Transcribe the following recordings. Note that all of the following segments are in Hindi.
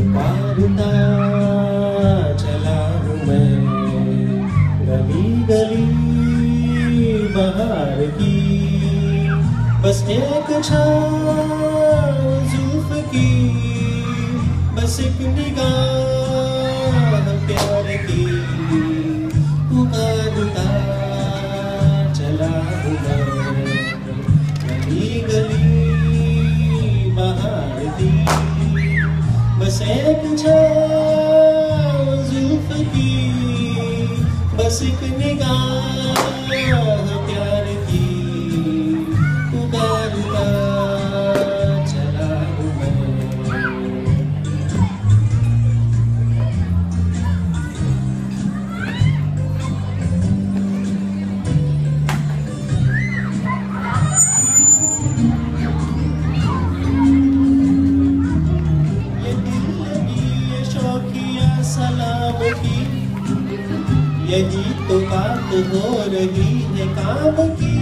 पुकारता चला हूँ मैं। गली गली बाहर की, बस एक छूफ की, बस एक निगाह प्यार की। पुकारता बस एक जुल्फ की बस सलाम की। यही तो बात हो रही है काम की।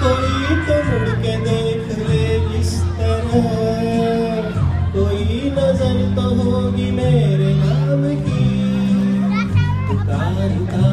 कोई तो मुड़ के देख ले इस तरह। कोई नज़र तो होगी मेरे नाम की। पुकारता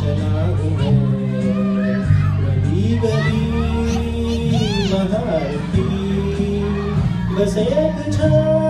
चला गली बस एक जुल्फ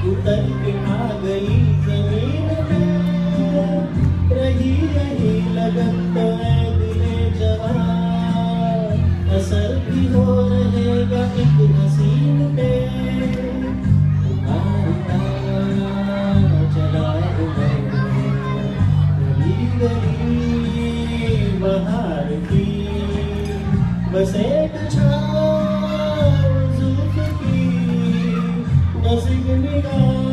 उतर के आ गई ज़मीन पे रही रही लगन तो है दिले जवान। असर भी हो रहेगा एक हसीन पे। की। एक बस एक निगाह